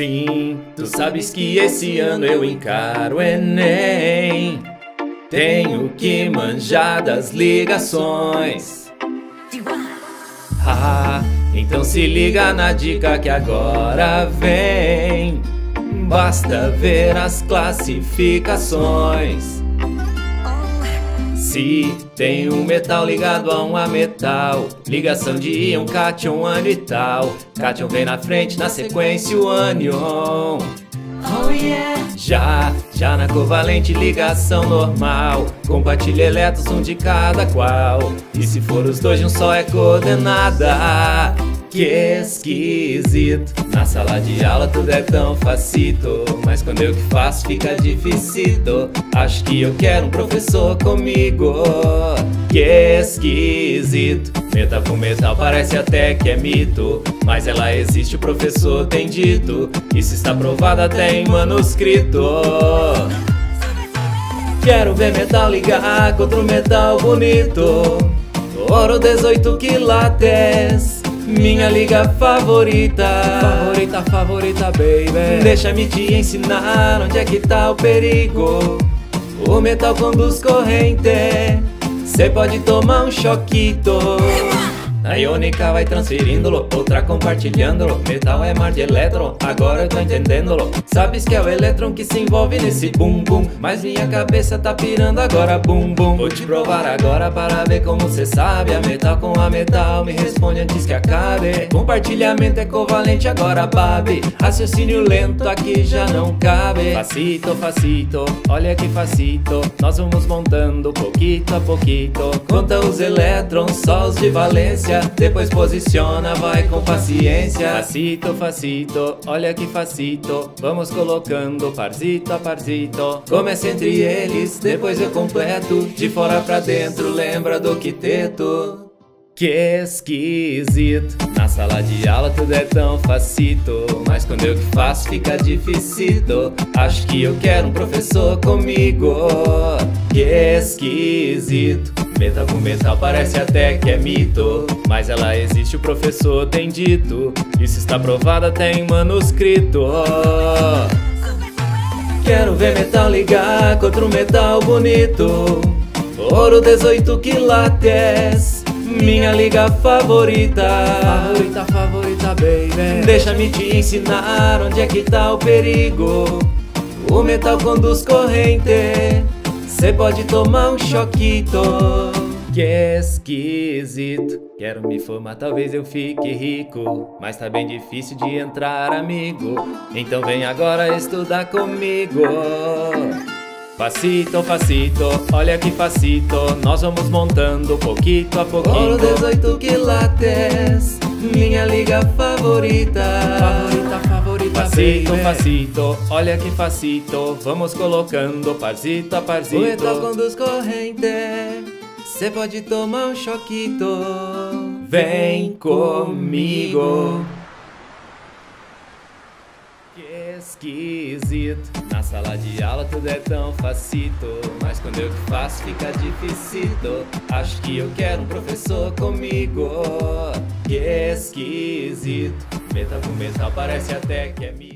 Sim, tu sabes que esse ano eu encaro Enem. Tenho que manjar das ligações. Ah, então se liga na dica que agora vem. Basta ver as classificações. Se tem um metal ligado a um ametal, ligação de íon, cátion, ânion e tal. Cátion vem na frente, na sequência o ânion. Oh yeah! Já, já na covalente ligação normal Compartilha elétrons um de cada qual E se for os dois de um só é coordenada que esquisito Na sala de aula tudo é tão facito Mas quando eu que faço fica difícil Acho que eu quero um professor comigo Que esquisito. Metal com metal parece até que é mito Mas ela existe, o professor tem dito. Isso está provado até em manuscrito. Quero ver metal ligar contra um metal bonito. Ouro 18 quilates minha liga favorita. Favorita, favorita, baby. Deixa-me te ensinar onde é que tá o perigo. O metal conduz corrente. Cê pode tomar um choquito a iônica vai transferindo-lo, outra compartilhando-lo. Metal é mar de elétron, agora eu tô entendendo-lo. Sabes que é o elétron que se envolve nesse bum bum. Mas minha cabeça tá pirando agora, bum bum. Vou te provar agora para ver como cê sabe. A metal com a metal, me responde antes que acabe. Compartilhamento é covalente, agora babe. Raciocínio lento aqui já não cabe. Facito, facito, olha que facito. Nós vamos montando pouquito a pouquito. Conta os elétrons, só os de valência depois posiciona, vai com paciência. Facito, facito, olha que facito. Vamos colocando parzito a parzito. Começa entre eles, depois eu completo. De fora pra dentro, lembra do quiteto. Que esquisito, na sala de aula tudo é tão facito Mas quando eu que faço fica difícil Acho que eu quero um professor comigo Que esquisito Metal com metal parece até que é mito. Mas ela existe, o professor tem dito. Isso está provado até em manuscrito Quero ver metal ligar contra um metal bonito. Ouro 18 quilates minha liga favorita. Favorita, favorita, baby. Deixa-me te ensinar onde é que tá o perigo. O metal conduz corrente Cê pode tomar um choquito Que esquisito. Quero me formar, talvez eu fique rico Mas tá bem difícil de entrar, amigo. Então vem agora estudar comigo. Facito, facito, olha que facito. Nós vamos montando pouquito a pouquinho. Ouro 18 quilates Minha liga favorita Favorita, favorita, Facito, facito, olha que facito Vamos colocando parzito a parzito. O metal conduz corrente. Cê pode tomar um choquito. Vem comigo. Que esquisito. Na sala de aula tudo é tão facito. Mas quando eu que faço fica difícil Acho que eu quero um professor comigo. Que esquisito Metal com metal parece até que é mito